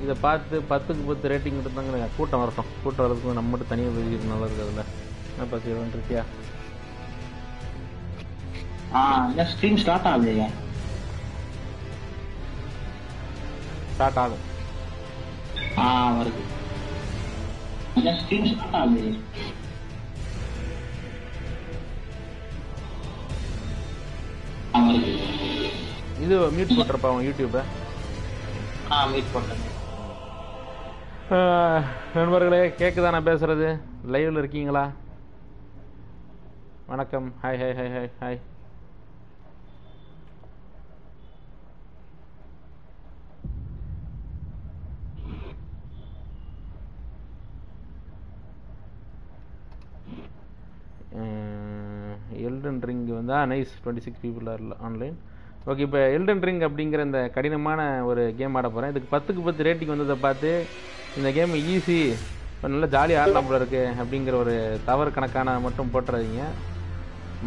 இதை பார்த்து பத்துக்கு பத்து ரேட்டிங் கொடுத்தாங்க கூட்டம் வரட்டும். கூட்டம் வரதுக்கு நம்ம மட்டும் தனியாக போய் நல்லா இருக்குதுல்ல என்ன பார்த்து இருக்கியா? ஸ்ட்ரீம் ஸ்டார்ட் ஆகுது ஸ்டார்ட் ஆகும். ஆ வருது. ஸ்ட்ரீம் ஸ்டார்ட் ஆகுது இது மியூட் போட்டுருப்பா அவன் யூடியூப்பை ஆ பண்ணுறேன் ஆஹ், நண்பர்களே கேக்குதா நான் பேசுறது லைவ்ல இருக்கீங்களா? வணக்கம். Hi hi hi hi hi Elden Ring வந்து nice twenty six people are online okay இப்போ எல்டன் ரிங் அப்படிங்கிற இந்த கடினமான ஒரு கேம் ஆட போகிறேன் இதுக்கு பத்துக்கு பத்து ரேட்டிங் வந்ததை பார்த்து இந்த கேம் ஈஸி நல்லா ஜாலியாக ஆடலாம் போல இருக்குது அப்படிங்கிற ஒரு தவறு கணக்கான மட்டும் போட்டுறாதீங்க.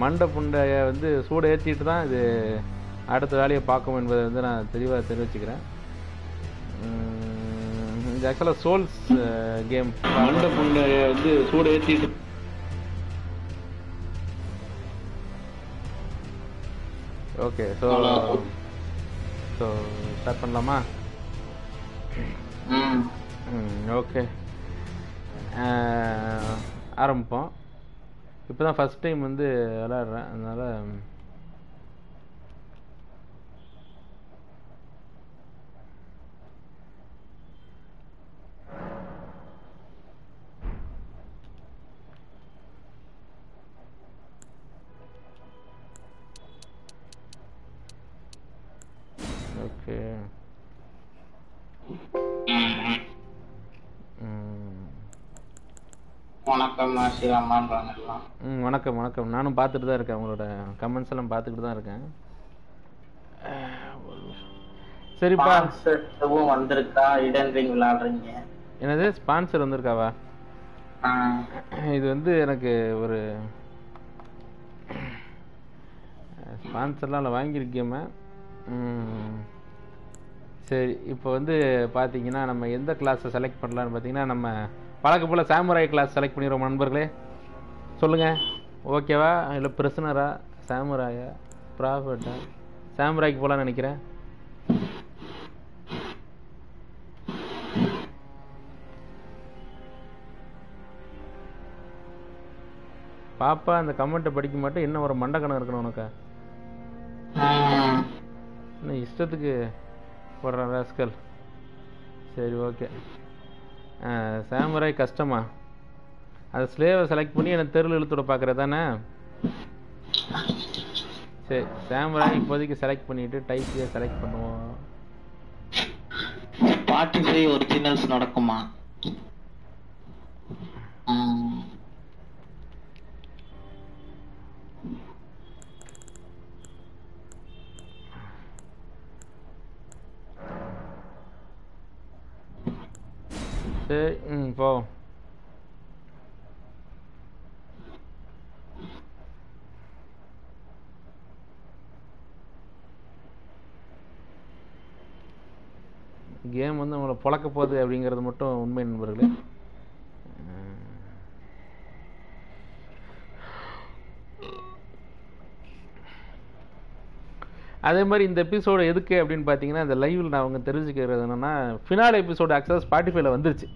மண்டை புண்டையை வந்து சூடு ஏற்றிட்டு தான் இது அடுத்த வேலையை பார்க்கும் என்பதை வந்து நான் தெளிவாக தெரிவிச்சுக்கிறேன். இது ஆக்சுவலாக சோல்ஸ் கேம் மண்டை புண்டையை வந்து சூடு ஏற்றிட்டு ஓகே ஸோ ஸோ ஸ்டார்ட் பண்ணலாமா? ஓகே ஆரம்பிப்போம். இப்போ தான் ஃபஸ்ட் டைம் வந்து விளாட்றேன் அதனால் எல்லாம் ம் வணக்கம் வணக்கம். நானும் பார்த்துட்டு தான் இருக்கேன். உங்களோட கமெண்ட்ஸ் எல்லாம் பார்த்துக்கிட்டு தான் இருக்கேன். சரிப்பா. ஸ்பான்சர் எதுவும் வந்திருக்கா? இடன் ரிங் விளையாடுறீங்க. என்னது? ஸ்பான்சர் வந்திருக்காவா? இது வந்து எனக்கு ஒரு ஸ்பான்சர்லாம் இல்லை வாங்கியிருக்கேமே. சரி இப்போ வந்து பார்த்தீங்கன்னா நம்ம எந்த கிளாஸை செலக்ட் பண்ணலான்னு பார்த்தீங்கன்னா நம்ம பழக்க போல் சாமுராய் கிளாஸ் செலக்ட் பண்ணிடுவோம் நண்பர்களே. சொல்லுங்கள் ஓகேவா? இல்லை பிரசனரா சாமுராயா? ப்ராஃபிட்டா சாமுராய்க்கு போகலான்னு நினைக்கிறேன். பாப்பா அந்த கமெண்ட்டை படிக்க மாட்டேன். இன்னும் ஒரு மண்டக்கணம் இருக்கணும் உனக்கு. இன்னும் இஷ்டத்துக்கு போடுறேன் ராஸ்கல் சரி ஓகே சாமுராய் கஷ்டமா? அது ஸ்லேவை செலக்ட் பண்ணி எனக்கு தெருள் இழுத்துட பார்க்குற தானே? சரி சாமுராய் இப்போதைக்கு செலக்ட் பண்ணிட்டு டைப்லேயே செலக்ட் பண்ணுவோம். ஸ்பாட்டிஃபை ஒரிஜினல்ஸ் நடக்குமா? சரி ம் கேம் வந்து நம்மளை பழக்க போகுது அப்படிங்கிறது மட்டும் உண்மை நண்பர்களே. அதே மாதிரி இந்த எபிசோடு எதுக்கு அப்படின்னு பார்த்தீங்கன்னா இந்த லைவில் நான் அவங்க தெரிஞ்சுக்கிறது என்னென்னா ஃபினால் எபிசோடு ஆக்சுவலாக ஸ்பாட்டிஃபைல வந்துருச்சு.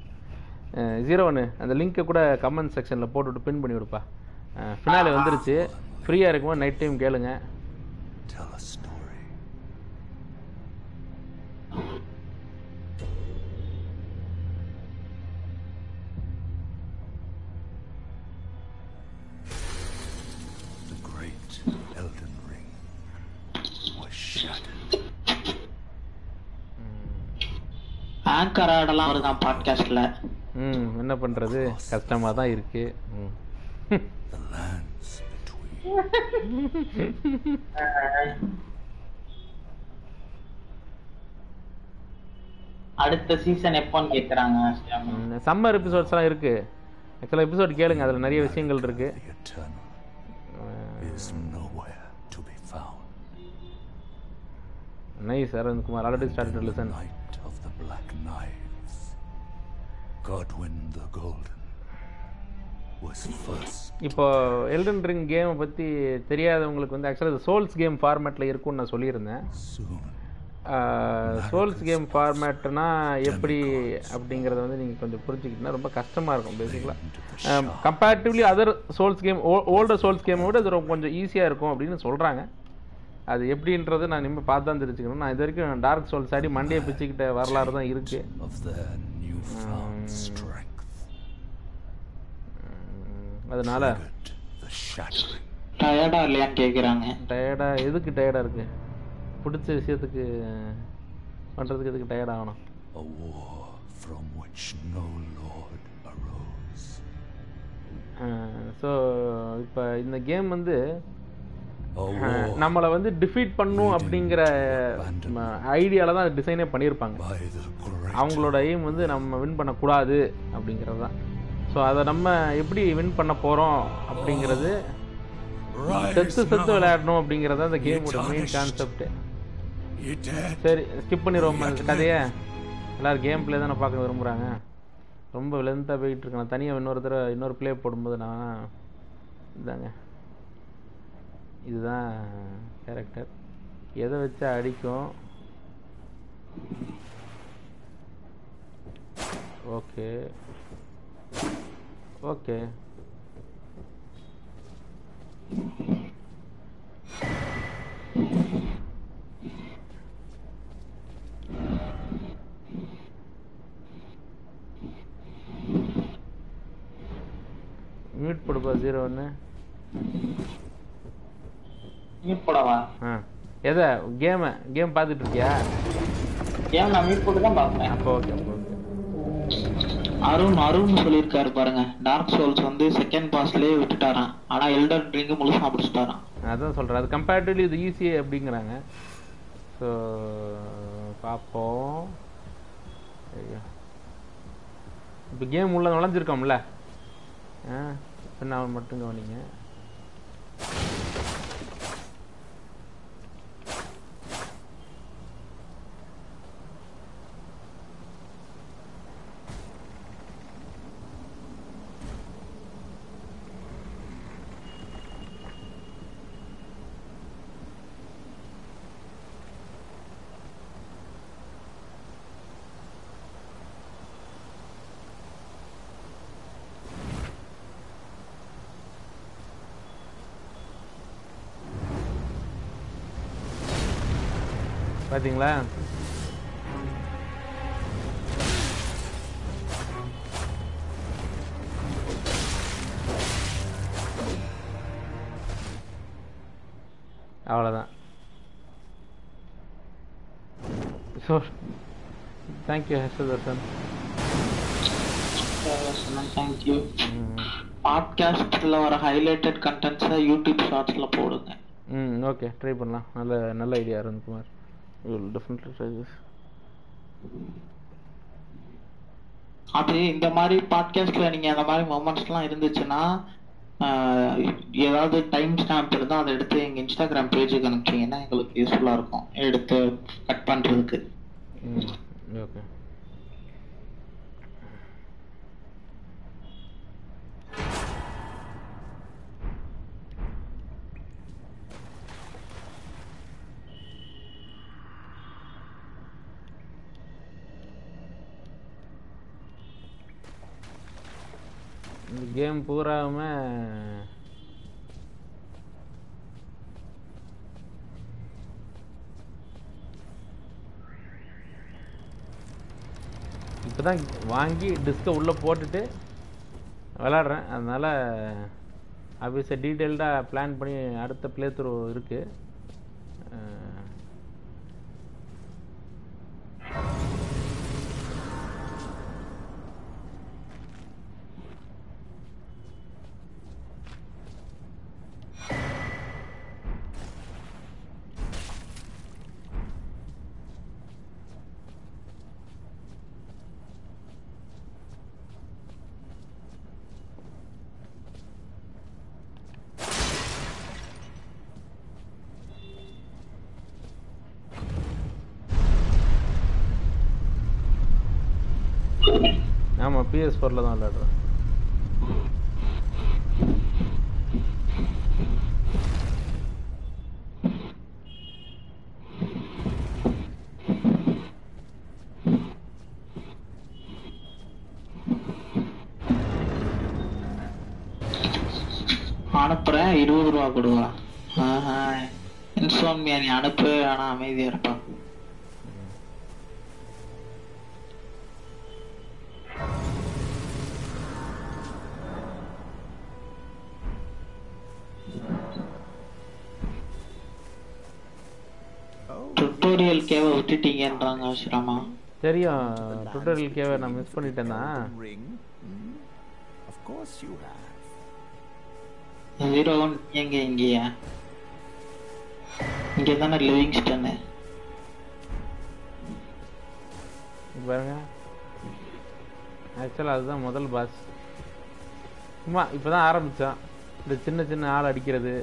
ஜீரோ ஒன்று அந்த லிங்க்கை கூட கமெண்ட் செக்ஷனில் போட்டுவிட்டு பின் பண்ணி விடுப்பா. ஃபினாலே வந்துருச்சு. ஃப்ரீயாக இருக்கும்போது நைட் டைம் கேளுங்க. ஆடெல்லாம் வருதான் பாட்காஸ்ட்ல ம் என்ன பண்ணுறது கஷ்டமாக தான் between. அடுத்த சீசன் எப்போன்னு கேக்குறாங்க. சம்மர் எபிசோட்ஸ்லாம் இருக்குது ஆக்சுவலாக எபிசோட் கேளுங்க அதில் நிறைய விஷயங்கள் found. Nice Aravind Kumar. Already start listen of the Black Knives. Godwin the Golden was first. இப்போ எல்டன் ரிங் கேமை பற்றி தெரியாதவங்களுக்கு வந்து ஆக்சுவலாக இது சோல்ஸ் கேம் ஃபார்மேட்டில் இருக்கும்னு நான் சொல்லியிருந்தேன். சோல்ஸ் கேம் ஃபார்மேட்னா எப்படி அப்படிங்கிறத வந்து நீங்கள் கொஞ்சம் புரிஞ்சுக்கிட்டீங்கன்னா ரொம்ப கஷ்டமாக இருக்கும் பேசிக்கலாக comparatively other souls game older souls கேமை விட இது ரொம்ப கொஞ்சம் ஈஸியாக இருக்கும் அப்படின்னு சொல்கிறாங்க அது எப்படின்றது நான் இனிமேல் பார்த்து தான் தெரிஞ்சுக்கணும். நான் இது வரைக்கும் டார்க் சோல்ஸ் ஆடி மண்டையை பிச்சுக்கிட்ட வரலாறு தான் இருக்குது newfound strength, அதனால triggered the shattering. டயர்டா இல்லையான்னு கேக்குறாங்க டயர்டாக எதுக்கு டயர்டாக இருக்குது பிடிச்ச விஷயத்துக்கு பண்ணுறதுக்கு எதுக்கு டயர்ட் ஆகணும் A war from which no lord arose. So இப்போ இந்த கேம் வந்து A அஹ், war நம்மளை வந்து டிஃபீட் பண்ணும் அப்படிங்கிற ஐடியாவில் தான் டிசைனே பண்ணியிருப்பாங்க. அவங்களோட எய்ம் வந்து நம்ம வின் பண்ணக்கூடாது அப்படிங்கிறது தான். ஸோ அதை நம்ம எப்படி வின் பண்ண போகிறோம் அப்படிங்கிறது செத்து செத்து விளையாடணும் அப்படிங்கிறது தான் இந்த கேமோட மெயின். கான்செப்ட். சரி ஸ்கிப் பண்ணிடுவோம் கதையை. எல்லாரும் கேம் ப்ளே தானே பார்க்க விரும்புகிறாங்க ரொம்ப லென்த்தாக போயிட்டு இருக்கு. நான் தனியாக இன்னொரு தடவை இன்னொரு ப்ளே போடும்போது நான் இதாங்க இதுதான் கேரக்டர் எதை வச்சா அடிக்கும்? ஓகே ஓகே மியூட் போடுப்பா ஜீரோ ஒன்று மியூட் போடவா? எதை? கேமை? கேம் பார்த்துட்டு இருக்கியா நான் மியூட் போட்டு தான் பார்ப்பேன். அப்போ ஓகே அப்போ ஓகே. அருண் அருண் சொல்லியிருக்காரு பாருங்க. டார்க் சோல்ஸ் வந்து செகண்ட் பாஸ்லயே விட்டுட்டாராம். ஆனா எல்டன் ரிங் முழுசா முடிச்சுட்டாராம். அதான் அது கம்பேரிட்டிவ்லி இது ஈஸி அப்படிங்கிறாங்க. ஸோ பார்ப்போம். இப்போ கேம் உள்ள நுழைஞ்சிருக்கோம்ல. ஆ அவன் மட்டும் கவனிங்க. பார்த்தீங்களா அவ்வளோதான் ஸோ தேங்க்யூ ஹர்ஷதர்ஷன் தேங்க்யூ பாட்காஸ்ட்ல வர ஹைலைட்டட் கண்டென்ட்ஸை யூடியூப் ஷார்ட்ஸ்ல போடுங்க. ம் ஓகே ட்ரை பண்ணலாம். நல்ல நல்ல idea Arunkumar. Will definitely try this அது இந்த மாதிரி பாட்காஸ்ட்ல நீங்க அந்த மாதிரி மொமெண்ட்ஸ்லாம் இருந்துச்சுன்னா ஏதாவது டைம் ஸ்டாம்ப் இருந்தா அதை எடுத்து எங்க இன்ஸ்டாகிராம் பேஜுக்கு அனுப்பிச்சீங்கன்னா எங்களுக்கு யூஸ்ஃபுல்லா இருக்கும். எடுத்து கட் பண்றதுக்கு. ம் ஓகே இந்த கேம் பூராவுமே இப்போ தான் வாங்கி டிஸ்கை உள்ளே போட்டுட்டு விளாட்றேன். அதனால் ஆப்வியஸாக டீட்டெயில்டாக பிளான் பண்ணி அடுத்த பிளே த்ரூ இருக்குது பிஎஸ் ஃபோரில் தான் விளையாடுறேன். அனுப்புறேன் இருபது ரூபா கொடுவா. ஆஹா இன்சோம்னியா நீ அனுப்பு ஆனா அமைதியா இருப்பான் விட்டுட்டீங்கன்றாங்க ஸ்ரீராமா தெரியும். டுட்டோரியல் கேவை நான் miss course you have. Zero one எங்க இங்கேயா? இங்க தானே லிவிங்ஸ்டன் இங்க பாருங்க. ஆக்சுவலாக அதுதான் முதல் பாஸ் சும்மா இப்போ தான் ஆரம்பித்தோம் இந்த சின்ன சின்ன ஆள் அடிக்கிறது.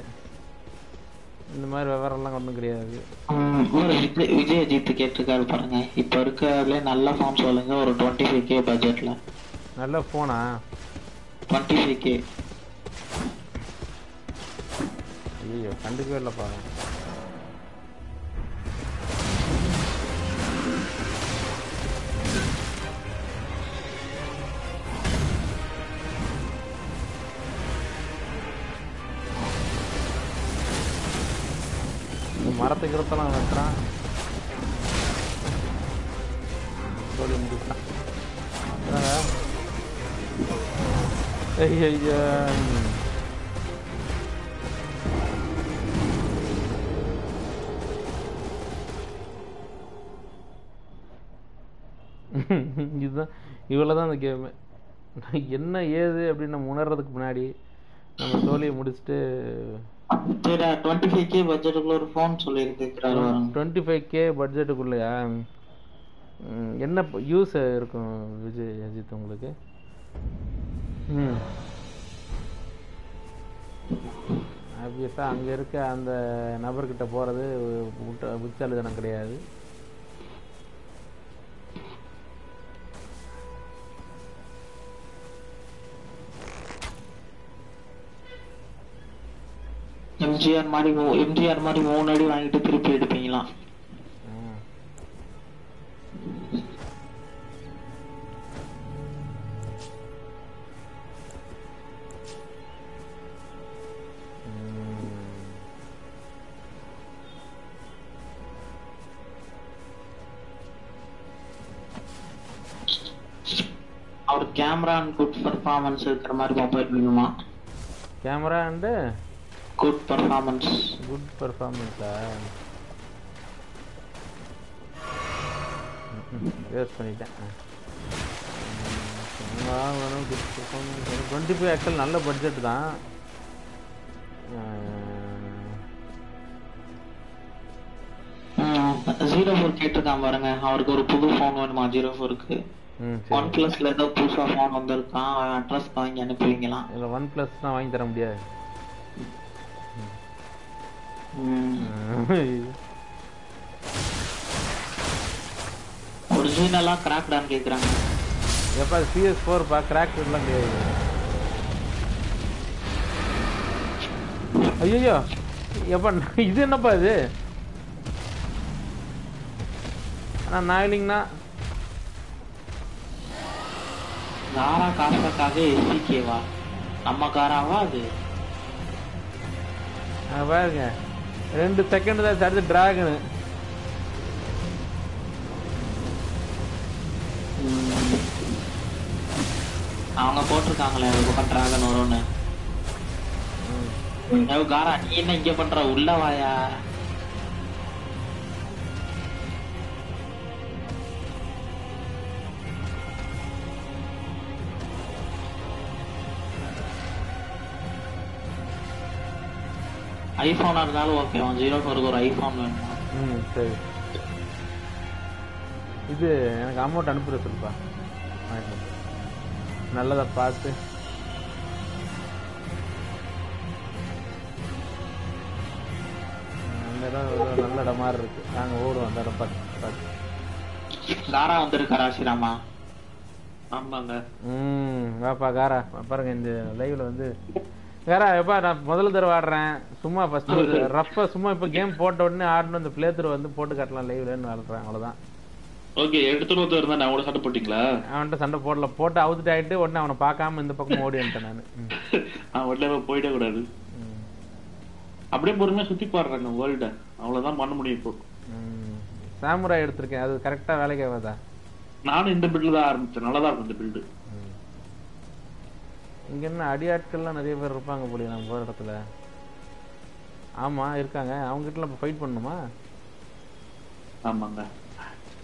இந்த மாதிரி விவரம்லாம் ஒன்றும் கிடையாது. ஒரு விஜய் விஜய் அஜித் கேட்டிருக்காரு பாருங்க. இப்ப இருக்கிறதுல நல்ல ஃபார்ம் சொல்லுங்க ஒரு டுவெண்ட்டி ஃபைவ் கே பட்ஜெட்ல நல்ல ஃபோனா டுவெண்ட்டி ஃபைவ் கே ஐயோ கண்டுக்கவே இல்லைப்பா. மரத்தை கிரத்தெல்லாம் வெட்டுறான் சொல்லி முடிச்சான் ஐயா இதுதான் இவ்வளோ தான் அந்த கேமு என்ன ஏது அப்படின்னு நம்ம உணர்றதுக்கு முன்னாடி நம்ம தோழியை முடிச்சுட்டு டுவெண்ட்டி ஃபைவ் கே பட்ஜெட்டுக்குள்ள ஒரு ஃபோன் சொல்லியிருக்கிறாரு டுவெண்ட்டி ஃபைவ் கே பட்ஜெட்டுக்குள்ளேயா ம், என்ன யூஸ் இருக்கும் விஜய் அஜித் உங்களுக்கு? ம். ஆப்வியஸாக அங்கே இருக்க அந்த நபர்கிட்ட போகிறது புத்தாளுதனம் கிடையாது. எம்ஜிஆர் மாதிரி எம்ஜிஆர் மாதிரி மூணு அடி வாங்கிட்டு திருப்பி எடுப்பீங்களாம் அவர் கேமரா அண்ட் குட் பர்ஃபார்மன்ஸ் இருக்கிற மாதிரி மொபைல் வேணுமா? Camera and good performance good பர்ஃபார்மன்ஸா waste பண்ணிட்டேன். வேணும் good performance twenty five actual நல்ல பட்ஜெட் தான். ஜீரோ ஃபோர் கேட்டிருக்கான் பாருங்க. அவருக்கு ஒரு புது ஃபோன் வேணுமா ஜீரோ ஃபோருக்கு ஒன் பிளஸ்ல ஏதோ புதுசா ஃபோன் வந்திருக்கான். அட்ரஸ் வாங்கி அனுப்புவீங்களாம். இதில் ஒன் ப்ளஸ்னால் வாங்கி தர முடியாது. ஒரிஜினலா கிராக்டான்னு கேக்குறாங்க. எப்பா சிஎஸ் ஃபோர்ப்பா கிராக் எல்லாம் கிடையாது. ஐயோ எப்பா இது என்னப்பா இது? அண்ணா நான் இல்லைங்கண்ணா. காரா காசாக்காக எஸ்சிகேவா நம்ம காராவா அது? பாருங்க. ரெண்டு செகண்ட் தான் அடுத்து டிராகனு. அவங்க போட்டிருக்காங்களே ஒரு பக்கம் டிராகன் வரும்னு காரா நீ என்ன இங்க பண்ற? உள்ள வாயா. ஐபோனா இருந்தாலும் ஓகே ஜீரோ ஃபோருக்கு ஒரு ஐபோன் வேணும். ம் சரி. இது எனக்கு அமௌண்ட் அனுப்புற சொல்லுப்பா. நல்லதா பார்த்து. அந்த இடம் ஏதோ நல்ல இடம் மாதிரி இருக்கு. நாங்கள் ஓடுவோம் அந்த இடம் பார்த்து பார்த்து காரா வந்திருக்காரா ஸ்ரீராமா? ஆமாங்க. ம் வாப்பா காரா. பாருங்க இந்த லைவ்ல வந்து காரா எப்பா நான் முதல்ல தடவை ஆடுறேன். சும்மா ஃபர்ஸ்ட் ரஃபா சும்மா இப்போ கேம் போட்ட உடனே ஆடணும் இந்த பிளே வந்து போட்டு காட்டலாம் லைவ்லன்னு ஆடுறேன் அவ்வளவுதான். ஓகே எடுத்துட்டு வந்து இருந்தா நான் கூட சண்டை போட்டீங்களா? அவன்கிட்ட சண்டை போடல. போட்டு அவுத்துட்டு ஆயிட்டு உடனே அவனை பார்க்காம இந்த பக்கம் ஓடி வந்துட்டேன் நான். நான் உடனே போயிடவே கூடாது. அப்படியே பொறுமையா சுத்தி பாடுறாங்க வேர்ல்ட அவ்வளவுதான் பண்ண முடியும் இப்போ. சாமுராய் எடுத்திருக்கேன். அது கரெக்டா வேலைக்கு ஆகாதா? நானும் இந்த பில்டு தான் ஆரம்பிச்சேன். நல்லா தான் இருக்கும் இந்த பில்டு இங்க என்ன அடியாட்கள்லாம் நிறைய பேர் இருப்பாங்க போலியே நம்ம போற இடத்துல ஆமா இருக்காங்க. அவங்க கிட்ட நம்ம ஃபைட் பண்ணணுமா? ஆமாங்க.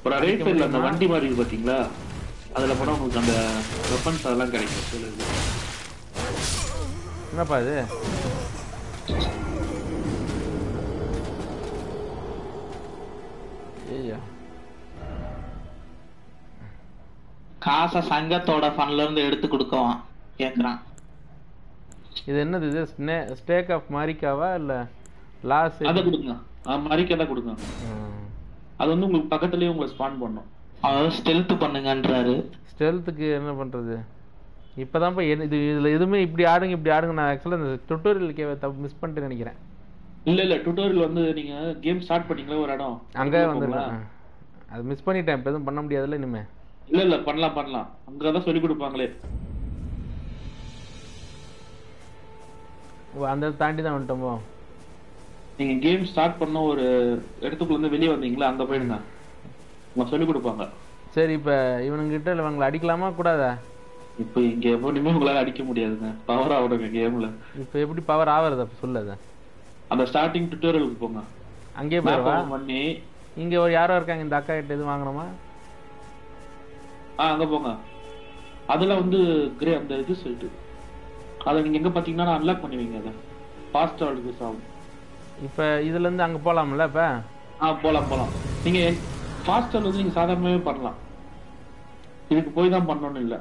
ஒரு ரேஃபைல் அந்த வண்டி மாதிரி இருக்கு பாத்தீங்களா? அதுல போனா உங்களுக்கு அந்த வெப்பன்ஸ் அதெல்லாம் கிடைக்கும். சொல்லுங்க என்னப்பா இது? ஐயா காசை சங்கத்தோட ஃபண்ட்ல இருந்து எடுத்து கொடுக்கவான் கேக்குறான். இது என்னது இது ஸ்டேக் ஆஃப் மாரிக்காவா இல்ல லாஸ் அதை கொடுங்க. மறிக்க தான் கொடுங்க. அது வந்து உங்களுக்கு பக்கத்துலயே உங்களை ஸ்பான் பண்ணும். அவர் ஸ்டெல்த் பண்ணுங்கன்றாரு. ஸ்டெல்த்துக்கு என்ன பண்றது? இப்போதான் போய் இது இதுல எதுவுமே இப்படி ஆடுங்க இப்படி ஆடுங்க. நான் ஆக்சுவலாக இந்த டுட்டோரியல் மிஸ் பண்ணிட்டு நினைக்கிறேன். இல்ல இல்ல டுட்டோரியல் வந்து நீங்க கேம் ஸ்டார்ட் பண்ணீங்களா ஒரு இடம்? அங்கே அதுக்குள்ள வந்து போங்களா? அது மிஸ் பண்ணிட்டேன் இப்போ எதுவும் பண்ண முடியாதுல்ல இனிமே. இல்ல இல்ல பண்ணலாம் பண்ணலாம். அங்கதான் சொல்லி கொடுப்பாங்களே. அந்த தாண்டி தான் வந்துட்டோமோ நீங்க கேம் ஸ்டார்ட் பண்ண ஒரு இடத்துக்குள்ள இருந்து வெளியே வந்தீங்களா? அங்க போயிடுங்க உங்க சொல்லி கொடுப்பாங்க. சரி இப்போ இவனுங்கிட்ட இவங்களை அடிக்கலாமா கூடாதா? இப்போ இங்க எப்படியுமே உங்களால அடிக்க முடியாதுங்க. பவர் ஆகுதுங்க கேம்ல இப்போ எப்படி பவர் ஆவறது அப்போ சொல்லு அந்த ஸ்டார்டிங் டுட்டோரியலுக்கு போங்க. அங்கேயே போயிடுவா பண்ணி இங்க ஒரு யாரோ இருக்காங்க இந்த அக்கா கிட்ட எதுவும் வாங்கணுமா? ஆ அங்க போங்க. அதுல வந்து கிரே அந்த இது சொல்லிட்டு அதை நீங்க எங்க பாத்தீங்கன்னா அன்லாக் பண்ணுவீங்க அதை. ஃபாஸ்ட் யூஸ் ஆகும் இப்போ இதுல இருந்து அங்க போலாம்ல இப்ப? ஆ போலாம் போலாம். நீங்க ஃபாஸ்ட் வந்து நீங்க சாதாரணமாவே பண்ணலாம். இதுக்கு போய் தான் பண்ணணும்னு இல்ல.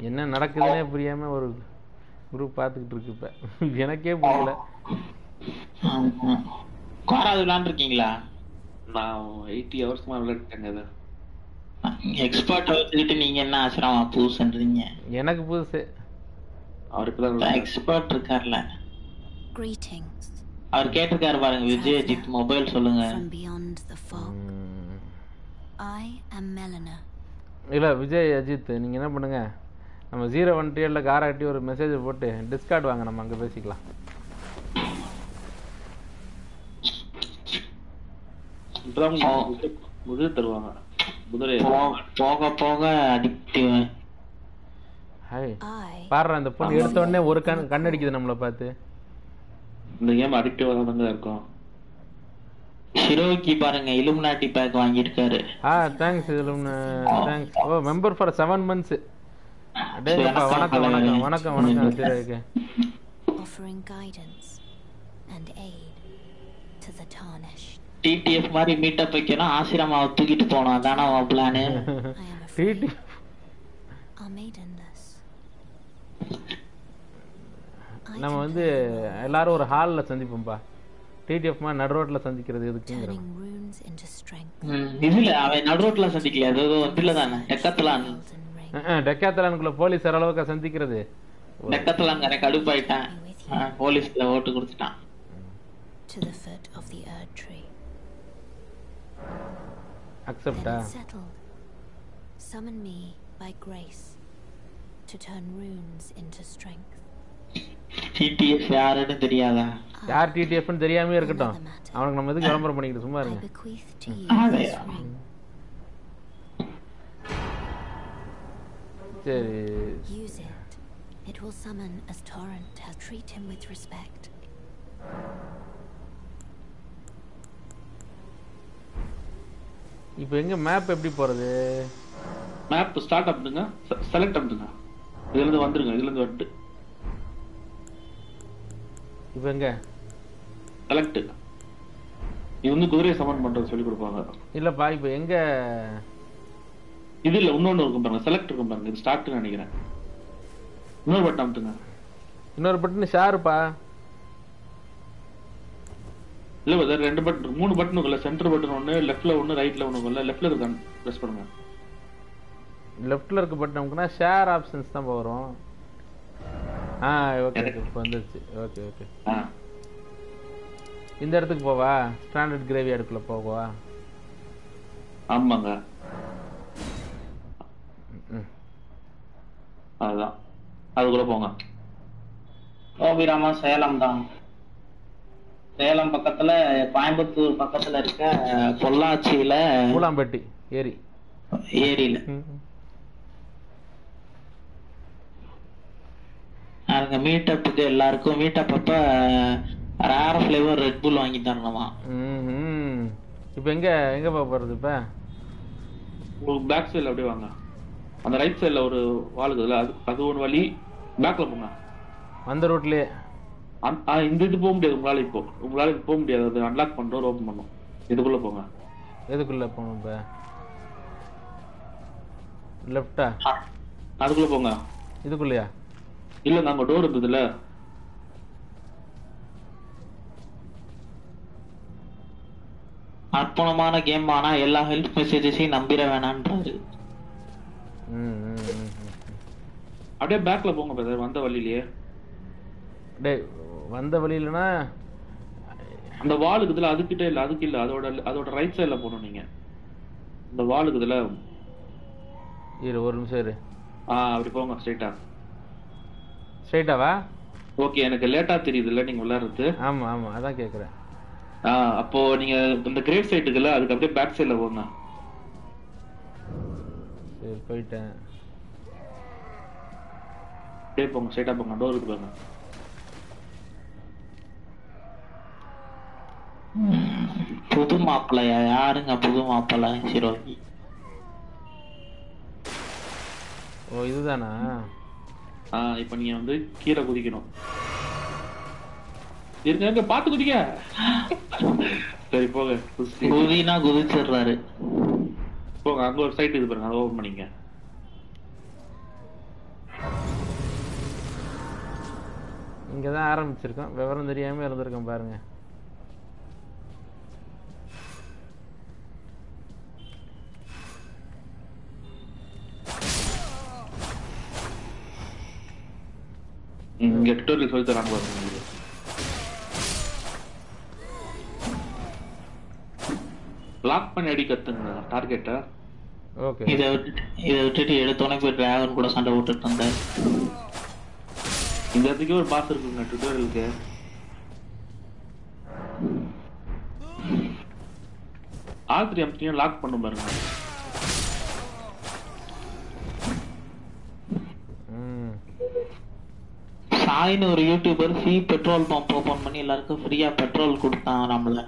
என்ன நடக்குதுன்னே புரியாம ஒரு குரூப் பார்த்துக்கிட்டு இருக்கு இப்ப. எனக்கே புரியல. குவாராது விளாண்டுருக்கீங்களா? நான் எயிட்டி ஹவர்ஸ் மேல விளையாட்டேங்க அதை எக்ஸ்பர்ட் வச்சுக்கிட்டு நீங்க என்ன ஆசிரமா பூசுன்றீங்க எனக்கு புதுசு. அவர் இப்பதான் எக்ஸ்பர்ட் இருக்கார்ல. அவர் கேட்டிருக்காரு பாருங்க விஜயஜித் மொபைல் சொல்லுங்க. இல்ல விஜய் அஜித் நீங்க என்ன பண்ணுங்க? நம்ம ஜீரோ ஒன் டிஎல்ல காராட்டி ஒரு மெசேஜ் போட்டு டிஸ்கார்ட் வாங்க நம்ம அங்க பேசிக்கலாம். குதிரை தருவாங்க. குதிரை போக போக அடிக்டிவ் ஹாய் பாடுறேன் இந்த பொண்ணு எடுத்த உடனே ஒரு கண் கண்ணடிக்குது நம்மளை பார்த்து. இந்த கேம் அடிக்டிவா தாங்க இருக்கும். ஷிரோக்கி பாருங்க இலுமினாட்டி பேக் வாங்கியிருக்காரு. ஆ தேங்க்ஸ் தேங்க்ஸ் ஓ மெம்பர் ஃபார் செவன் மந்த்ஸ் அடேங்கப்பா வணக்கம் வணக்கம் வணக்கம் வணக்கம் சரி okay offering guidance and aid to the tarnished. TTF மாதிரி மீட்டப் வைக்கணும். ஆசிரமாவை தூக்கிட்டு போனோம் அதானே உன் பிளானு நம்ம வந்து எல்லாரும் ஒரு ஹாலில் சந்திப்போம்பா. டிடிஎஃப் மாதிரி நடு ரோட்டில் சந்திக்கிறது strength. இதுல அவன் நடுரோட்ல சந்திக்கல அது இதுல தானே? டெக்கத்தலான். டெக்காத்தலானுக்குள்ள போலீஸ் அளவுக்கு சந்திக்கிறது. டெக்கத்தலான் கடுப்பாயிட்டான். ஆ, போலீஸ்ல ஓட்டு கொடுத்துட்டான். To the foot of the Erd tree. அக்செப்டா Then it's settled. Summon me by grace to turn runes into strength. TTF யாருன்னு தெரியாதா யார் டிடிஎஃப்னு தெரியாமே இருக்கட்டும் அவனுக்கு நம்ம எதுக்கு விளம்பரம் பண்ணிக்கிட்டு சும்மா I இருங்க bequeath to you Ah, this there. ring. சரி Use it. It will summon as Torrent has treat him with respect. இப்போ எங்க மேப் எப்படி போறது? மேப் ஸ்டார்ட் அப்டுங்க செலக்ட் அப்டுங்க இதுல இருந்து வந்துருங்க. இதுல இருந்து வந்துட்டு. இப்போ எங்க? செலக்ட் இது வந்து குதிரையை சமன் பண்றது சொல்லி கொடுப்பாங்க. இல்லப்பா இப்போ எங்க? இது இல்ல இன்னொன்னு இருக்கும் பாருங்க. செலக்ட் இருக்கும் பாருங்க. இது ஸ்டார்ட்னு நினைக்கிறேன். இன்னொரு பட்டன் அமுத்துங்க. இன்னொரு பட்டன் ஷாருப்பா. இல்ல பிரதர் ரெண்டு பட்டன் மூணு பட்டன் இருக்குல்ல சென்டர் பட்டன் ஒன்னு லெஃப்ட்ல ஒன்னு ரைட்ல ஒன்னு இருக்குல்ல லெஃப்ட்ல இருக்க பிரஸ் பண்ணுங்க. லெஃப்ட்ல இருக்க பட்டன் நமக்குனா ஷேர் ஆப்ஷன்ஸ் தான் வரும். ஆ ஓகே இப்போ வந்துருச்சு. ஓகே ஓகே இந்த இடத்துக்கு போவா? ஸ்டாண்டர்ட் கிரேவி அடுக்குள்ள போவா? ஆமாங்க. அதுதான் அதுக்குள்ள போங்க. கோபிராமா சேலம் தான். சேலம் பக்கத்துல கோயம்புத்தூர் பக்கத்துல இருக்க பொள்ளாச்சியில கூலாம்பட்டி ஏரி. ஏரியில. அங்க மீட்டப்புக்கு எல்லாருக்கும் மீட்டப் அப்ப ரேர் ஃபிளேவர் ரெட் புல் வாங்கி தரணுமா ம், ம். இப்போ எங்க எங்க போறது இப்ப? உங்களுக்கு பேக் சைடுல அப்படியே வாங்க. அந்த ரைட் சைடுல ஒரு வால் அது அது ஒரு வழி. பேக்ல போங்க. வந்த ரூட்லயே அந்த- ஆ, இந்த இது போக முடியாது. உங்களால இப்போ உங்களால போக முடியாது. அது அன்லாக் பண்றோம் ஓபன் பண்ணும். இதுக்குள்ள போங்க? எதுக்குள்ள போகணும் இப்ப? லெஃப்டா அதுக்குள்ள போங்க. இதுக்குள்ளயா? இல்லங்க அங்க டோர் இருந்ததுல. அற்புதமான கேம் ஆனா எல்லா ஹெல்ப் மெசேஜஸையும் நம்பிட வேணான்றாரு. அப்படியே பேக்ல போங்க பிரதர் வந்த வழியிலேயே. டேய் வந்த வழியிலனா அந்த வால் இருக்குதுல அதுக்கிட்ட இல்ல அதுக்கு இல்ல. அதோட அதோட ரைட் சைடுல போகணும் நீங்க. இந்த வால் இருக்குதுல இரு ஒரு நிமிஷம் இரு. ஆ அப்படி போங்க ஸ்ட்ரைட்டா ஸ்ட்ரைட்டாவா ஓகே எனக்கு லேட்டா தெரியுதுல்ல நீங்க விளையாடுறது. ஆமா ஆமா அதான் கேக்குறேன். ஆ அப்போ நீங்க இந்த கிரேவ் சைட் இருக்குல்ல அதுக்கு அப்படியே பேக் சைடுல போங்க. சரி போயிட்டேன். அப்படியே போங்க ஸ்ட்ரைட்டா போங்க டோர் இருக்கு போங்க. புது மாப்பிள்ளையா யாருங்க புது மாப்பிள்ளை ஹீரோகி ஓ இதுதானா? ஆ இப்போ நீங்க வந்து கீழே குதிக்கணும். இருங்க இருங்க பாத்து குதிக்க சரி போங்க. குதினா குதிச்சிடுறாரு. போங்க அங்க ஒரு சைட் இது பாருங்க அதை ஓபன் பண்ணிங்க இங்க தான் ஆரம்பிச்சிருக்கோம். விவரம் தெரியாம இருந்திருக்கோம் பாருங்க. இங்க டுட்டோரியல் சொல்லி தராங்க பாருங்க. லாக் பண்ணி அடி கத்துங்க டார்கெட்டை ஓகே இதை விட்டுட்டு இதை விட்டுட்டு எடுத்தோடனே போய் டிராகன் கூட சண்டை போட்டுட்டு இருந்தாரு இந்த இடத்துக்கே ஒரு பாஸ் இருக்குங்க டுட்டோரியலுக்கு ஆத்ரி அம்சையும் லாக் பண்ணும் பாருங்க. சாயின்னு ஒரு YouTuber free petrol pump open பண்ணி எல்லாருக்கும் ஃப்ரீயா பெட்ரோல் கொடுத்தான் நம்மள.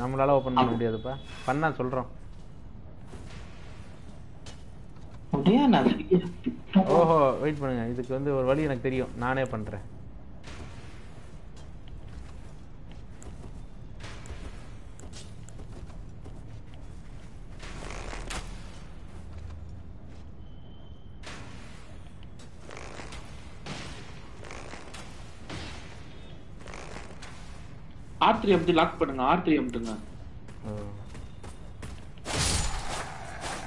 நம்மளால ஓபன் பண்ண முடியாதுப்பா. பண்ணா சொல்றோம். ஓஹோ வெயிட் பண்ணுங்க. இதுக்கு வந்து ஒரு வழி எனக்கு தெரியும். நானே பண்றேன். ஆத்ரி அம்தி லாக் பண்ணுங்க ஆத்ரி அம்துங்க. ஓ.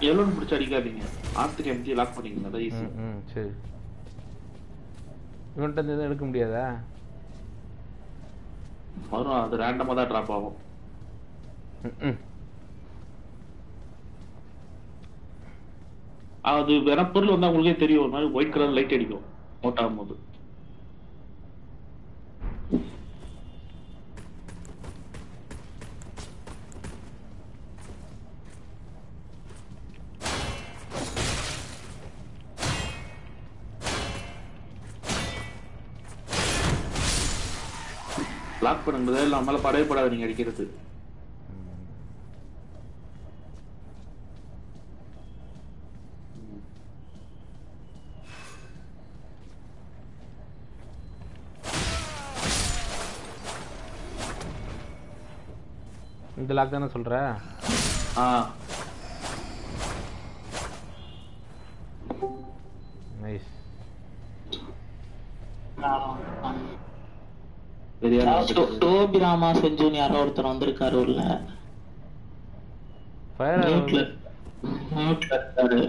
எவ்வளோன்னு பிடிச்சி அடிக்காதீங்க. ஆத்ரி அம்தி லாக் பண்ணிக்கங்க அதான் ஈஸி சரி. இவன்கிட்ட இருந்து எதுவும் எடுக்க முடியாதா? வரும் அது ரேண்டமா தான் ட்ராப் ஆகும். அது வேற பொருள் வந்தா உங்களுக்கே தெரியும் ஒரு மாதிரி ஒயிட் கலர் லைட் அடிக்கும் மோட் ஆகும்போது லாக் பண்ணும்போது எல்லாம் மேல படாது நீங்க அடிக்கிறது. இந்த லாக் தானே சொல்ற? ஆ. டோபி ராமா செஞ்சுன்னு யாரோ ஒருத்தர் வந்திருக்காரு உள்ள. ஃபயர் மியூட்ல மியூட்ல இருக்காரு.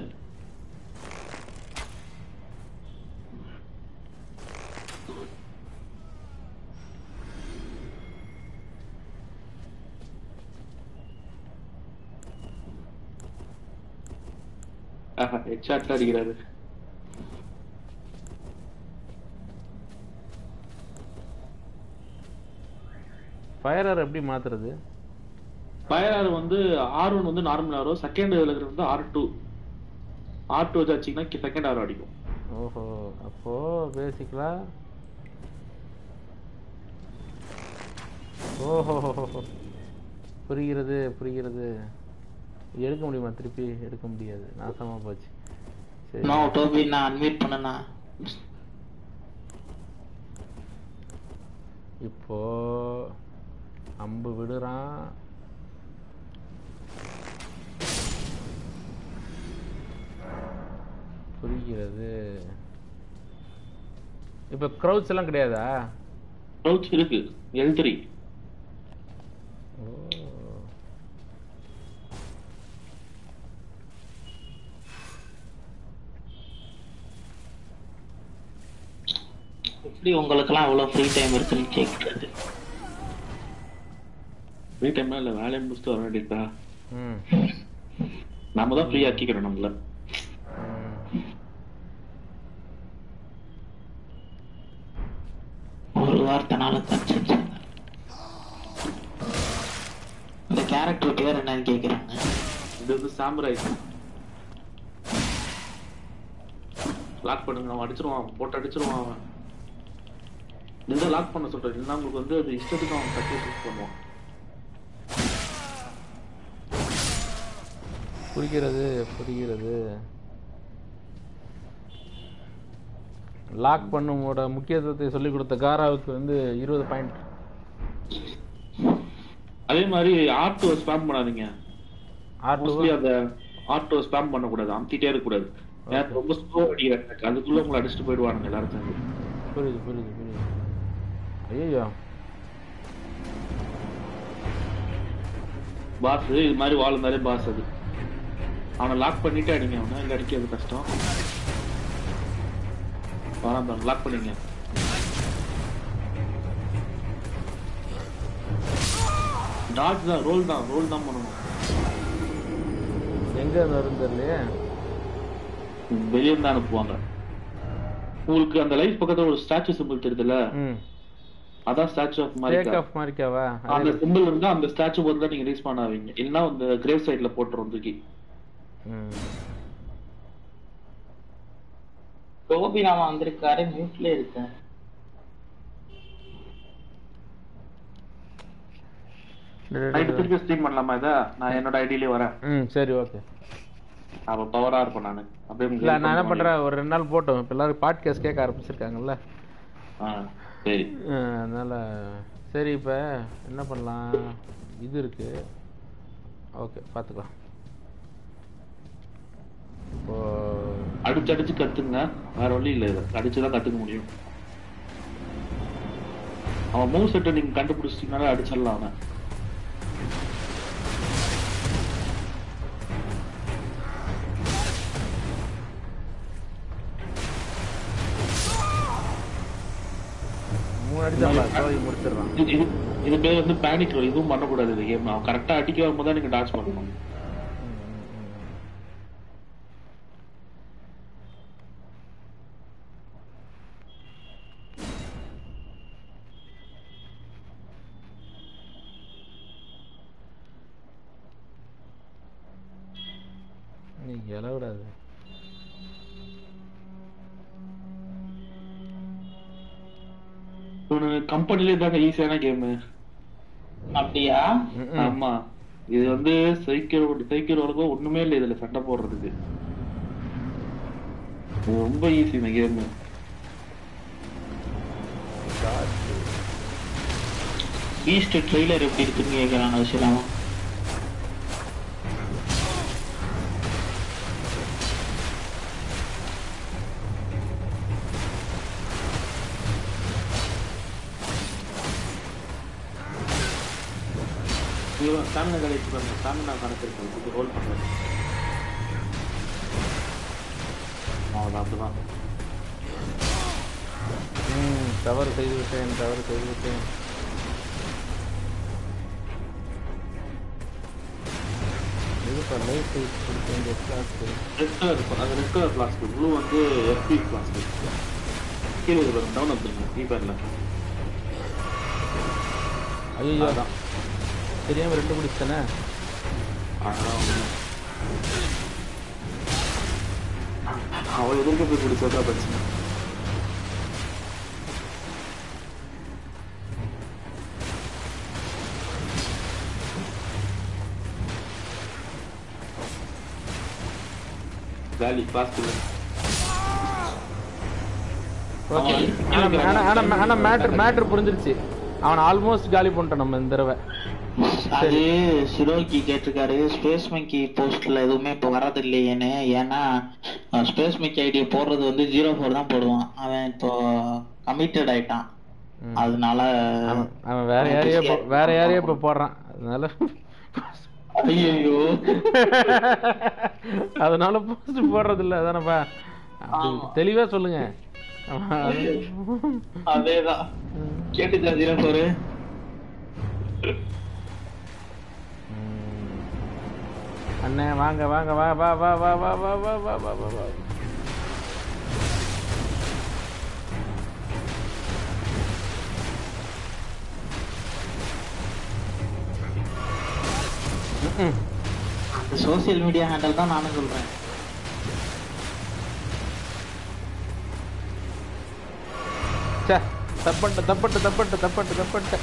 ஹெட்ஷாட்ல அடிக்கிறாரு. ஃபயர் எப்படி மாத்துறது? ஃபயர் ஆர் வந்து ஆர் ஒன் வந்து நார்மல் ஆரோ செகண்ட் இதுல இருக்கிறது வந்து ஆர் டூ ஆர் டூ வச்சாச்சிங்கன்னா செகண்ட் ஆரோ அடிக்கும். ஓஹோ அப்போ பேசிக்கலா ஓஹோ புரிகிறது புரிகிறது. எடுக்க முடியுமா திருப்பி? எடுக்க முடியாது. நாசமா போச்சு. சரி. நோ டோபி நான் அன்மியூட் பண்ணனா? இப்போ அம்பு விடுறான் புரிகிறது. இப்போ க்ரௌட்ஸ் எல்லாம் கிடையாதா? க்ரௌச் இருக்கு. எல் த்ரீ எப்படி உங்களுக்கெல்லாம் அவ்வளவு ஃப்ரீ டைம் இருக்குன்னு கேட்கறது ஃப்ரீ டைம்ல இல்ல வேலையை முடிச்சுட்டு வர வேண்டியதா நாம தான் ஃப்ரீ ஆக்கிக்கிறோம் நம்மள. ஒரு வார்த்தைனால தச்சுச்சு இந்த கேரக்டர் பேர் என்னன்னு கேக்குறாங்க இது வந்து சாமுராய் லாக் பண்ணுங்க அவன் அடிச்சிருவான் போட்டு அடிச்சிருவான் அவன். இந்த லாக் பண்ண சொல்றேன். இல்லைன்னா உங்களுக்கு வந்து அது இஷ்டத்துக்கு அவன் கட்டி பண்ணுவான். புரிகிறது புரிகிறது. லாக் பண்ணுமோட முக்கியத்துவத்தை சொல்லிக் கொடுத்த காராவுக்கு வந்து இருபது பாயிண்ட் அதே மாதிரி ஆட்டோ ஸ்பேம் பண்ணாதீங்க. மோஸ்ட்லி அந்த ஆட்டோ ஸ்பேம் பண்ணக்கூடாது அமுத்திட்டே இருக்கக்கூடாது. ஏன்னா ரொம்ப ஸ்லோ அடிக்கிறாங்க அதுக்குள்ள உங்களை அடிச்சுட்டு போயிடுவானுங்க எல்லாரும் புரியுது புரியுது புரியுது. ஐயோ பாஸ் இது மாதிரி வாழ மாதிரி பாஸ் அது. அவனை லாக் பண்ணிட்டே அடிங்க அவனை. இல்லை அடிக்கிறது கஷ்டம்? வரான் லாக் பண்ணிங்க டாட் தான் ரோல் தான் ரோல் தான் பண்ணணும். எங்க இருந்து தெரியலையே? வெளியே தான் அனுப்புவாங்க. உங்களுக்கு அந்த லைஃப் பக்கத்துல ஒரு ஸ்டாச்சு சிம்பிள் தெரியுதுல்ல? ம். அதான் ஸ்டாச்சு ஆஃப் மாதிரி ஆஃப் மாரிக்காவா அந்த சிம்பிள் இருந்தா அந்த ஸ்டாச்சு போது தான் நீங்க ரீஸ் பண்ண ஆவீங்க இல்லைன்னா அந்த கிரேவ் சைட்ல போட்டுரும் தூக்கி. ம் டோபி ராமா வந்திருக்காரு மியூட்ல இருக்கேன். நைட் திருப்பி ஸ்ட்ரீம் பண்ணலாமா இதை? நான் என்னோட ஐடியிலே வரேன். ம் சரி ஓகே அப்ப பவரா இருப்பேன் நானு. அப்படியே இல்ல நான் என்ன பண்றேன்? ஒரு ரெண்டு நாள் போட்டோம். இப்போ எல்லாரும் பாட்காஸ்ட் கேட்க ஆரம்பிச்சிருக்காங்கல்ல. ஆ சரி. அதனால சரி இப்போ என்ன பண்ணலாம்? இது இருக்கு. ஓகே பார்த்துக்கலாம் இப்போ அடிச்சு அடிச்சு கத்துங்க. வேற வழி இல்ல இதை. அடிச்சுதான் கத்துக்க முடியும். அவன் மூவ் செட்டை நீங்க கண்டுபிடிச்சிட்டீங்கனாலே அடிச்சிடலாம் அவனை. இது இது இது பேர் வந்து பேனிக் இதுவும் பண்ணக்கூடாது இது கேம் அவன் கரெக்டா அடிக்க வரும்போது தான் நீங்க டாச் பண்ணணும். இவனு கம்பெனிலே தாங்க ஈஸியான கேம் அப்படியா? ஆமா. இது வந்து சைக்கிள் சைக்கிள் வரைக்கும் ஒண்ணுமே இல்லை இதுல சண்டை போடுறதுக்கு. ரொம்ப ஈஸி இந்த கேம் பீஸ்ட் ட்ரெய்லர் எப்படி இருக்குன்னு கேக்குறாங்க வச்சுலாமா ஸ்டாமினா கார்டு வச்சு பாருங்க ஸ்டாமினா கணக்கு இருக்கு இது ஹோல்ட் பண்ணுறது அவ்வளோதான் அப்படிதான். ம் தவறு செய்து விட்டேன் தவறு செய்து விட்டேன். லைஃப் கொடுக்க வேண்டிய கிளாஸ் ரெட் கலர் அது ரெட் கலர் ஃப்ளாஸ்க் ப்ளூ வந்து எஃபி ஃப்ளாஸ்க் கீழே டவுன் வந்துருங்க. கீபேரில் ஐயோ. தெரியாம ரெண்டு குடிச்சிட்டேனே அதான் அவள் எதிர்க்க போய் குடிச்சதா பிரச்சனை. ஃபாஸ்ட் இல்லை ஓகே ஆனா ஆனா மேட்ரு மேட்ரு புரிஞ்சிருச்சு. அவன் ஆல்மோஸ்ட் காலி பண்ணிட்டான் நம்ம இந்த தடவை. அது சிரோக்கி கேட்டிருக்காரு. ஸ்பேஸ் மங்கி போஸ்ட்ல எதுவுமே இப்போ வர்றது இல்லையேன்னு. ஏன்னா ஸ்பேஸ் மங்கி ஐடியை போடுறது வந்து ஜீரோ ஃபோர் தான் போடுவான். அவன் இப்போ கமிட்டட் ஆயிட்டான். அதனால அவன் வேற யாரையோ வேற யாரையோ இப்போ போடுறான். அதனால ஐயோ அதனால போஸ்ட் போடுறது இல்ல. அதானப்பா. தெளிவா சொல்லுங்க. அதேதான். கேட்டுச்சா ஜீரோ ஃபோர் அண்ணே வாங்க வாங்க வா வா வா வா வா வா வா வா வா வா. வா. அந்த சோசியல் மீடியா ஹேண்டல் தான் நானும் சொல்றேன். தப்பட்ட தப்பட்ட தப்பட்ட தப்பட்ட தப்பட்ட.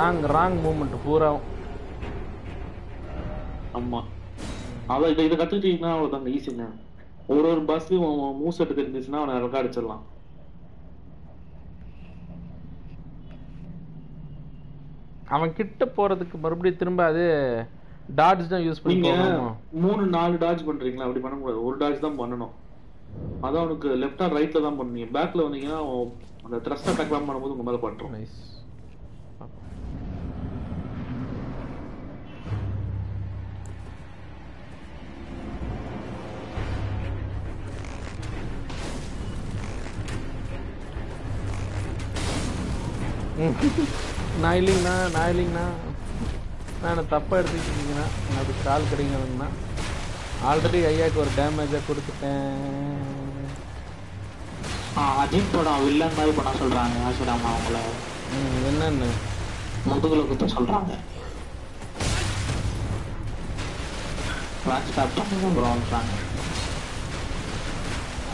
ராங் ராங் மூமெண்ட் பூராவும் ஆமா. அதான் இதை இதை கத்துக்கிட்டீங்கன்னா அவ்வளோதாங்க ஈஸிங்க ஒரு ஒரு பஸ்ஸும் மூவ் செட்டு தெரிஞ்சிச்சுன்னா அவனை ரெக்கார்ட் அடிச்சிடலாம். அவன் கிட்ட போறதுக்கு மறுபடியும் திரும்ப அது டாட்ஜ் தான் யூஸ் பண்ணி மூணு நாலு டாஜ் பண்றீங்களா? அப்படி பண்ணக்கூடாது. ஒரு டாஜ் தான் பண்ணணும். அதான் உனக்கு லெஃப்ட் ஆர் ரைட்ல தான் பண்ணுவீங்க பேக்ல வந்தீங்கன்னா அந்த த்ரஸ்ட் அட்டாக் பண்ணும்போது உங்க மேல பட்டுரும். நைஸ் நான் இல்லைங்கண்ணா நான் இல்லைங்கண்ணா. நான் தப்பாக எடுத்துக்கிட்டு இருக்கீங்கண்ணா. நான் அதுக்கு கால் கிடைக்கணுங்கண்ணா ஆல்ரெடி ஐயாக்கு ஒரு டேமேஜாக கொடுத்துட்டேன். அஜித் படம் வில்லன் மாதிரி பண்ண சொல்றாங்க ஆசிராமா அவங்கள. என்னன்னு? முதுகுல குத்த சொல்றாங்க. கிளாஸ் ஸ்டாப் பண்ணுங்க ப்ரோன்றாங்க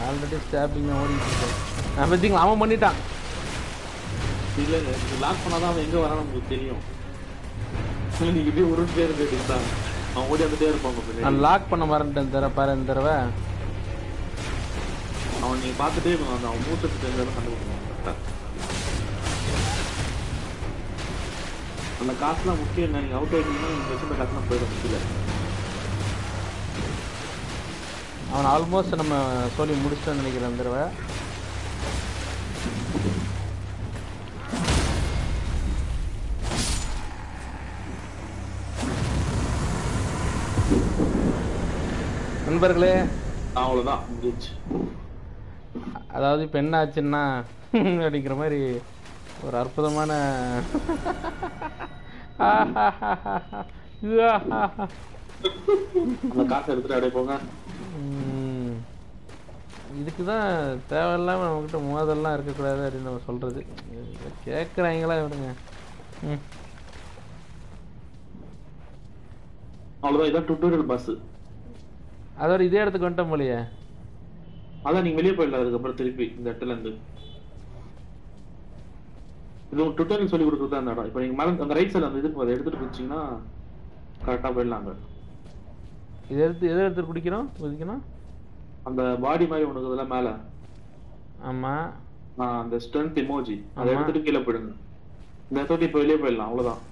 ஆல்ரெடி ஸ்டாப்பிங் ஓடிட்டு இருக்கேன் நான் அவன் பண்ணிட்டான். இல்ல லாக் பண்ணாதான் அவன் எங்க வரான்னு உங்களுக்கு தெரியும். நீங்க இப்படியே உருண்டே இருந்துட்டு அவன் ஓடி வந்துட்டே இருப்பாங்க நான். லாக் பண்ண மறந்துட்டேன் தர பாரு இந்த தடவை. அவன் நீங்க பார்த்துட்டே இருக்கணும். அந்த அவன் மூத்தத்து தெரிஞ்சாலும் கண்டுபிடிக்கணும். அந்த காசுலாம் முக்கியம் இல்லை. நீங்க அவுட் ஆயிட்டீங்கன்னா நீங்க வச்சிருந்த காசுலாம் போயிட முடியல. அவன் ஆல்மோஸ்ட் நம்ம சொல்லி முடிச்சிட்டோம்னு நினைக்கிறேன் இந்த தடவை. நண்பர்களே. அவ்வளவுதான் முடிஞ்சு அதாவது இப்போ என்ன ஆச்சுன்னா அப்படிங்கிற மாதிரி ஒரு அற்புதமான. இதுக்கு தான் தேவையில்லாம நம்மக்கிட்ட மோதல்லாம் இருக்கக்கூடாது அப்படின்னு நம்ம சொல்றது. கேட்குறாங்களா விடுங்க ம். அவ்வளவுதான் இதான் டுட்டோரியல் பஸ் அதோட இதே இடத்துக்கு வந்துட்டோம் போலியே. அதான் நீங்க வெளியே போயிடலாம் அதுக்கப்புறம் திருப்பி இந்த இடத்துல இருந்து. இது ஒரு டுட்டோரியல் சொல்லி கொடுக்குறது அந்த இடம். இப்போ நீங்க மேல அந்த ரைட் சைடு அந்த இதுக்கு அதை எடுத்துட்டு போச்சீங்கன்னா கரெக்டா போயிடலாங்க. இதை எடுத்து எதை எடுத்து குடிக்கிறோம் குதிக்கணும்? அந்த பாடி மாதிரி ஒன்று இருக்குதுல மேல? ஆமாம் நான் அந்த ஸ்ட்ரென்த் இமோஜி அதை. எடுத்துட்டு கீழே போயிடுங்க. இந்த இடத்துல இப்போ வெளியே போயிடலாம். அவ்வளவுதான்.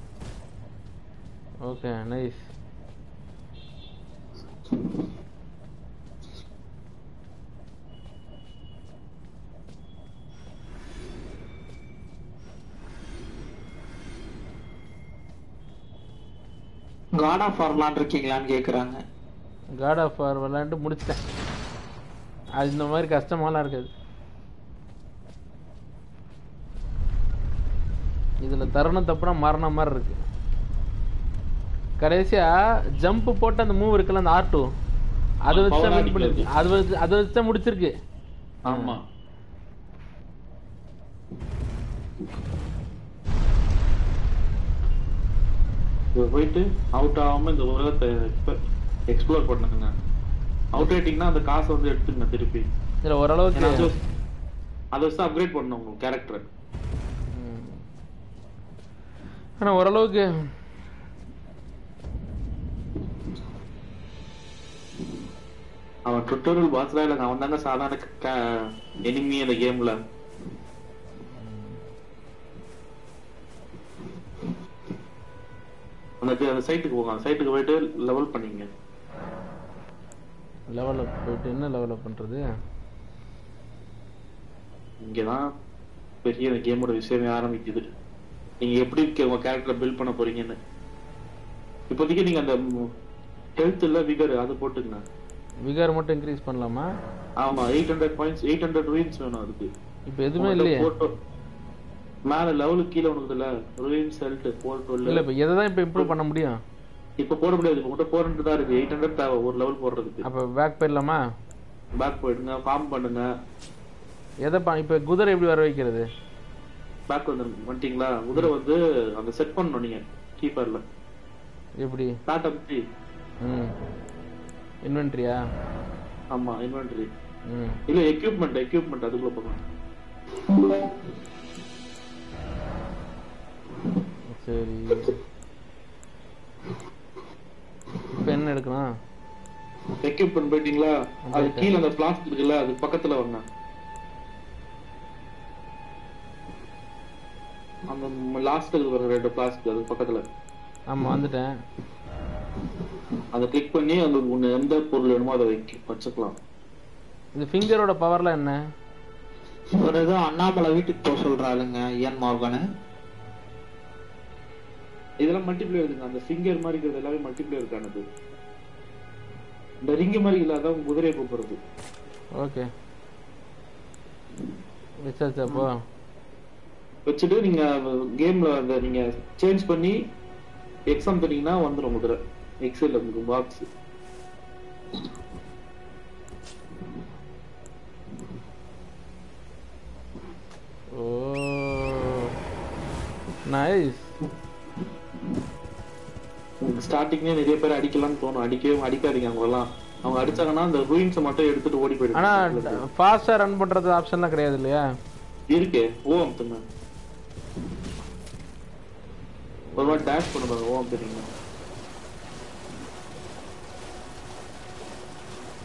Okay nice God of War இருக்கீங்களான்னு கேக்குறாங்க. காட் ஆஃப் வார் விளாண்டு முடிச்சிட்டேன். அது இந்த மாதிரி கஷ்டமாலாம் இருக்காது. இதுல தருணம் தப்புனா மரண மாதிரி இருக்கு. கடைசியா ஜம்ப் போட்டு அந்த மூவ் இருக்குல்ல அந்த ஆர் டூ அதை வச்சு தான். அது வச்சு அதை வச்சு தான் முடிச்சிருக்கு. ஆமா. இது போயிட்டு அவுட் ஆகாம இந்த உலகத்தை எக்ஸ்ப்ளோர் பண்ணுங்க அவுட் ஆயிட்டீங்கன்னா அந்த காசை வந்து எடுத்துங்க திருப்பி. இதுல அது ஓரளவுக்கு அதை வச்சு அப்கிரேட் பண்ணணும் உங்க கேரக்டர். ஆனா ஓரளவுக்கு அவன் டுட்டோரியல் பாஸ்லாம் இல்லைங்க அவன் தாங்க சாதாரண எனிமி அந்த கேம்ல அந்த சைட்டுக்கு போங்க. அந்த சைட்டுக்கு போயிட்டு லெவல் பண்ணீங்க. லெவலப் போயிட்டு என்ன லெவலப் பண்றது? இங்கதான் பெரிய கேமோட விஷயமே ஆரம்பிக்குது. நீங்க எப்படி உங்க கேரக்டர் பில்ட் பண்ண போறீங்கன்னு. இப்போதைக்கு நீங்க அந்த ஹெல்த் இல்ல விகர் அது போட்டுங்க விகார் மட்டும் இன்க்ரீஸ் பண்ணலாமா? ஆமா eight hundred points eight hundred runes வேணும் அதுக்கு. இப்போ எதுவுமே இல்லையே. மேல லெவலுக்கு கீழே உனக்குதுல ரூயின்ஸ் ஹெல்த் ஃபோர் இல்ல டுவெல் இப்போ எதை தான் இப்போ இம்ப்ரூவ் பண்ண முடியும்? இப்ப போட முடியாது ஃபோர் ஹண்ட்ரட் தான் இருக்கு எயிட் ஹண்ட்ரட் தேவை ஒரு லெவல் போடுறதுக்கு. அப்போ பேக் போயிடலாமா? பேக் போயிடுங்க ஃபார்ம் பண்ணுங்க. எதை இப்போ குதிரை எப்படி வர வைக்கிறது? பேக் வந்து வந்துட்டீங்களா? குதிரை வந்து அந்த செட் பண்ணணும் நீங்க கீப்பர்ல எப்படி? ஸ்டார்ட் அப்படி ம். இன்வென்ட்ரியா ஆமா இன்வென்டரி ம். இல்ல எக்யூப்மெண்ட் எக்யூப்மெண்ட் அதுக்குள்ள போகணும் சரி. இப்போ என்ன எடுக்கணும்? எக்யூப்மெண்ட் போயிட்டீங்களா? அது. கீழ அந்த பிளாஸ்க் இருக்குல்ல அது பக்கத்துல வாங்க அந்த லாஸ்ட் இருக்கு பாருங்க ரெண்டு பிளாஸ்க் அது பக்கத்துல. ஆமாம் வந்துட்டேன். அதை கிளிக் பண்ணி அந்த ஒண்ணு எந்த பொருள் வேணுமோ அதை வைக்க வச்சுக்கலாம். இந்த ஃபிங்கரோட பவர்லாம் என்ன? ஒரு ஏதோ அண்ணாமலை வீட்டுக்கு போக சொல்றாளுங்க இயன் மார்கனு? இதெல்லாம் மல்டிப்ளேயர் அந்த ஃபிங்கர் மாதிரி இருக்கிறது எல்லாமே மல்டிப்ளேயர் இருக்கானது இந்த ரிங்கு மாதிரி இல்லாத குதிரையை கூப்பிடுறது. ஓகே. வச்சாச்சா அப்போ. வச்சுட்டு நீங்க கேம்ல அந்த நீங்க சேஞ்ச் பண்ணி எக்ஸாம் பண்ணீங்கன்னா வந்துரும் குதிரை. எக்ஸல் உங்களுக்கு பாக்ஸ் ஓ. நைஸ் ஸ்டார்டிங்லேயே நிறைய பேர் அடிக்கலாம்னு தோணும். அடிக்கவே அடிக்காதீங்க அவங்கெல்லாம். அவங்க அடிச்சாங்கன்னா அந்த ரூயின்ஸை மட்டும் எடுத்துட்டு ஓடி ஆனா போயிடுவாங்க ஃபாஸ்டா ரன் பண்றது ஆப்ஷன்லாம் கிடையாது இல்லையா? இருக்கே. ஓ அமுத்துங்க ஒரு வாட்டி டேஷ் பண்ணுவாங்க ஓ அமுத்துறீங்க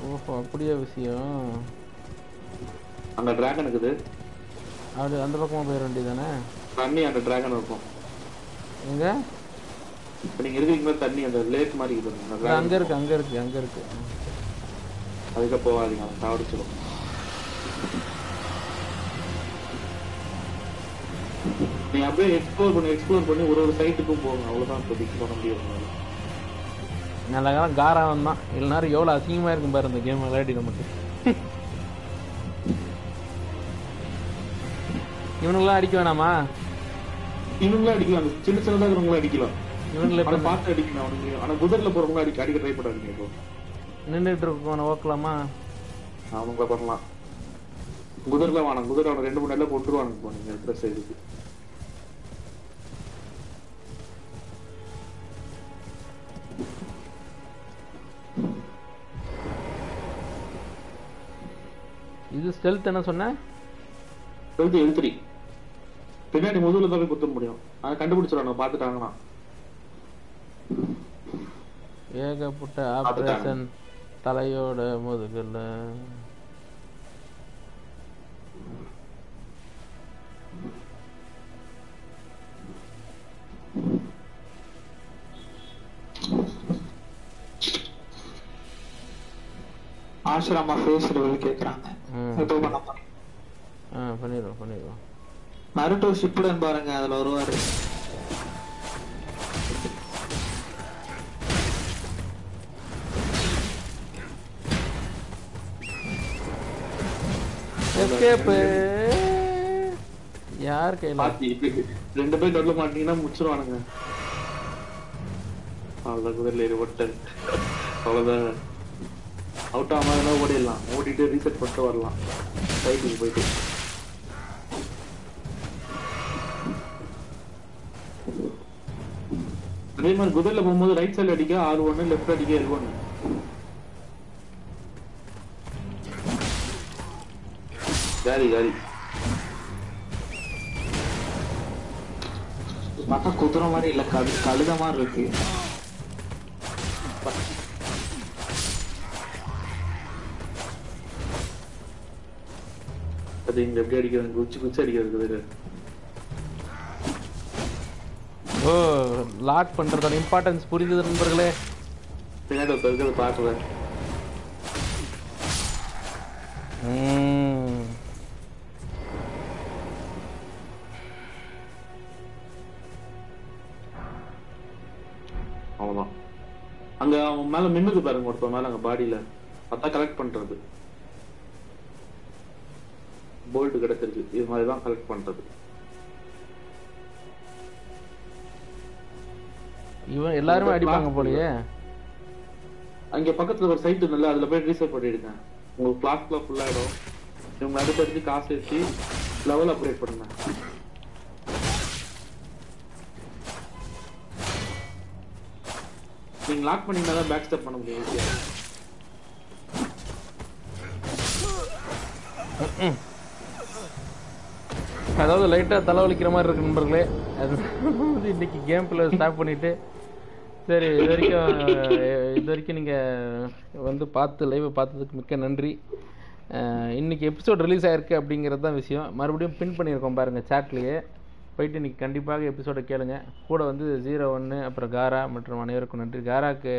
ஓஹோ அப்படியே விஷயம்? அங்க டிராகன் இருக்குது. அப்படி அந்த பக்கமா போயிட வேண்டியதானே தண்ணி அந்த டிராகன் இருக்கும். எங்க? இப்ப நீங்க இருக்கீங்களா தண்ணி அந்த லேக் மாதிரி அந்த இது அங்க இருக்கு அங்க இருக்கு அங்க இருக்கு. அதுக்கு போகாதீங்க அவன் சாவடிச்சிடும் நீங்க அப்படியே எக்ஸ்ப்ளோர் பண்ணி எக்ஸ்ப்ளோர் பண்ணி ஒரு ஒரு சைட்டுக்கும் போங்க அவ்வளவுதான் இப்போதைக்கு பண்ண முடியும். நல்ல காலம் காராவன் தான். இல்லைனாலும் எவ்வளோ அசிங்கமா இருக்கும் பாரு இந்த கேம் விளையாடி நமக்கு. இவனுங்களாம் அடிக்க வேணாமா? இவங்களும் அடிக்கலாம் அந்த சின்ன சின்னதா இருக்கிறவங்களும் அடிக்கலாம். பார்த்து அடிக்கணும் ஆனா குதிரைல போறவங்களும் அடிக்க அடிக்க ட்ரை பண்ணாதீங்க இப்போ. நின்றுட்டு இருக்கவனை ஓக்கலாமா? அவங்கள பண்ணலாம் குதிரைல வேணாம் குதிரை அவனை ரெண்டு மூணு நாள்ல கொண்டுருவானுங்க இப்போ நீங்க இருக்கிற சைடுக்கு இது ஸ்டெல்த் என்ன சொன்ன? எழுத்து எழுத்துரி பின்னாடி முதுகுல தான் போய் குத்த முடியும். அதை கண்டுபிடிச்சிடணும். பார்த்துட்டாங்கன்னா. ஏகப்பட்ட ஆபரேஷன் தலையோட முதுகுல. ஆசிரமா ஃபேஸ் கேக்குறாங்க. இப்போ பண்ண ஆ பண்ணிடுவோம் பண்ணிடுவோம் நருட்டோ ஷிப்புடன் பாருங்க அதுல வருவாரு. எஸ்கேப்பு யார் கையில? ரெண்டு பேர் நடுல மாட்டீங்கன்னா முடிச்சிருவானுங்க. அவ்வளவுதான் குதிரையில ஏறி அவ்வளவுதான். அவுட் ஆகாம ஓடிடலாம். ஓடிட்டு ரீசெட் பண்ணிட்டு வரலாம். சைட்டுக்கு போயிட்டு. அதே மாதிரி குதிரையில போகும்போது ரைட் சைடு அடிக்க ஆறு ஒன்னு லெஃப்ட் அடிக்க எல் ஒன்னு காரி காரி பார்த்தா குதிரை மாதிரி இல்ல கழு கழுத மாதிரி இருக்கு அது இங்க எப்படி அடிக்கிறது குச்சி குச்சி அடிக்கிறது குதிரை ஓ லாக் பண்றதோட இம்பார்ட்டன்ஸ் புரிஞ்சது நண்பர்களே பின்னாடி ஒருத்தர் இருக்கிறத பாக்குறேன் அவ்வளவுதான். அங்க அவன் மேல மின்னுது பாருங்க ஒருத்தன் மேல அங்க பாடியில அதான் கலெக்ட் பண்றது. போல்ட் கிடைச்சிருக்கு இது மாதிரி தான் கலெக்ட் பண்றது. இவன் எல்லாருமே அடிப்பாங்க போலயே. அங்க பக்கத்துல ஒரு சைட் இருக்குல்ல அதுல போய் ரீசெட் பண்ணிடுங்க. உங்க பிளாட்ல ஃபுல் ஆயிடும். இவங்க அடுத்தடுத்து காசு வச்சு லெவல் அப்கிரேட் பண்ணுங்க. நீங்க லாக் பண்ணினா தான் பேக் ஸ்டெப் பண்ண முடியும் ஓகே அதாவது லைட்டாக தலைவலிக்கிற மாதிரி இருக்கு நண்பர்களே. அது இன்னைக்கு கேம் பிள்ளை ஸ்டாப் பண்ணிட்டு சரி இது வரைக்கும் இது வரைக்கும் நீங்கள் வந்து பார்த்து லைவை பார்த்ததுக்கு மிக்க நன்றி. இன்னைக்கு எபிசோட் ரிலீஸ் ஆயிருக்கு அப்படிங்கிறது தான் விஷயம். மறுபடியும் பின் பண்ணியிருக்கோம் பாருங்கள் சேட்லேயே போயிட்டு இன்னைக்கு கண்டிப்பாக எபிசோடை கேளுங்க. கூட வந்து ஜீரோ ஒன்று அப்புறம் காரா மற்றும் அனைவருக்கும் நன்றி. காராக்கு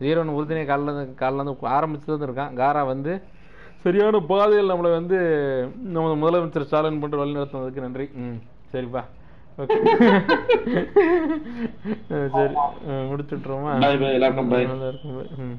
ஜீரோ ஒன்று உறுதினே காலைல காலைல இருந்து ஆரம்பிச்சது இருக்கான். காரா வந்து சரியான பாதையில் நம்மளை வந்து நம்ம முதலமைச்சர் ஸ்டாலின் போட்டு வழி நடத்துனதுக்கு நன்றி. ம் சரிப்பா. ஓகே சரி bye, எல்லாருக்கும். ம்.